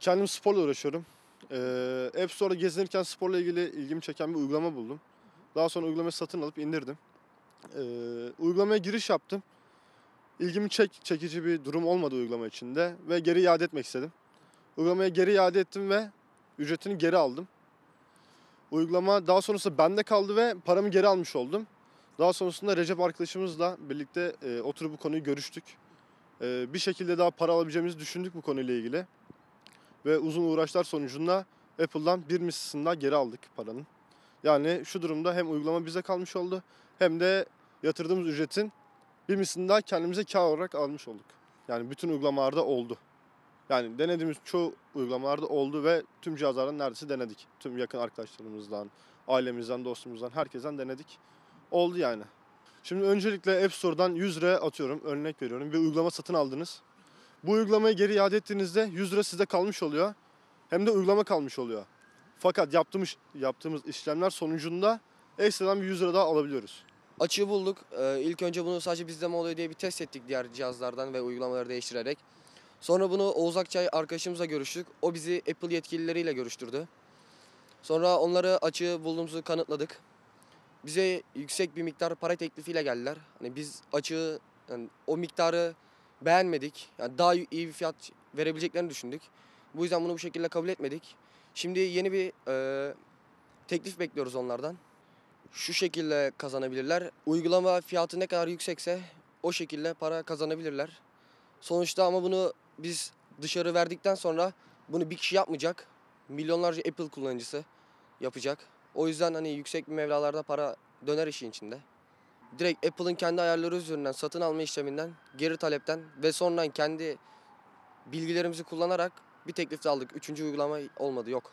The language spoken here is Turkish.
Kendim sporla uğraşıyorum. Ee, App Store'da gezinirken sporla ilgili ilgimi çeken bir uygulama buldum. Daha sonra uygulamayı satın alıp indirdim. Ee, uygulamaya giriş yaptım. İlgimi çek, çekici bir durum olmadı uygulama içinde ve geri iade etmek istedim. Uygulamaya geri iade ettim ve ücretini geri aldım. Uygulama daha sonrasında bende kaldı ve paramı geri almış oldum. Daha sonrasında Recep arkadaşımızla birlikte e, oturup bu konuyu görüştük. E, bir şekilde daha para alabileceğimizi düşündük bu konuyla ilgili. Ve uzun uğraşlar sonucunda Apple'dan bir mislisinden daha geri aldık paranın. Yani şu durumda hem uygulama bize kalmış oldu hem de yatırdığımız ücretin bir mislini daha kendimize kar olarak almış olduk. Yani bütün uygulamalarda oldu. Yani denediğimiz çoğu uygulamalarda oldu ve tüm cihazlardan neredeyse denedik. Tüm yakın arkadaşlarımızdan, ailemizden, dostumuzdan, herkesten denedik. Oldu yani. Şimdi öncelikle App Store'dan 100 lira atıyorum, örnek veriyorum. Bir uygulama satın aldınız. Bu uygulamayı geri iade ettiğinizde 100 lira sizde kalmış oluyor. Hem de uygulama kalmış oluyor. Fakat yaptığımız, yaptığımız işlemler sonucunda ekstradan bir 100 lira daha alabiliyoruz. Açığı bulduk. Ee, ilk önce bunu sadece bizde mi oluyor diye bir test ettik diğer cihazlardan ve uygulamaları değiştirerek. Sonra bunu Oğuz Akçay arkadaşımızla görüştük. O bizi Apple yetkilileriyle görüştürdü. Sonra onları açığı bulduğumuzu kanıtladık. Bize yüksek bir miktar para teklifiyle geldiler. Hani biz açığı yani o miktarı beğenmedik. Yani daha iyi bir fiyat verebileceklerini düşündük. Bu yüzden bunu bu şekilde kabul etmedik. Şimdi yeni bir e, teklif bekliyoruz onlardan şu şekilde kazanabilirler. Uygulama fiyatı ne kadar yüksekse o şekilde para kazanabilirler. Sonuçta ama bunu biz dışarı verdikten sonra bunu bir kişi yapmayacak. Milyonlarca Apple kullanıcısı yapacak. O yüzden hani yüksek bir mevlalarda para döner işin içinde. Direkt Apple'ın kendi ayarları üzerinden satın alma işleminden, geri talepten ve sonradan kendi bilgilerimizi kullanarak bir teklif aldık. Üçüncü uygulama olmadı yok.